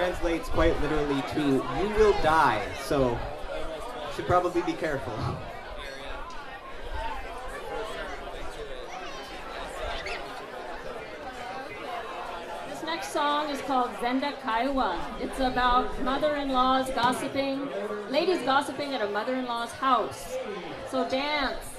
translates quite literally to "you will die." So, should probably be careful. This next song is called Zendakaiwa. It's about mother-in-laws gossiping, ladies gossiping at a mother-in-law's house. So dance.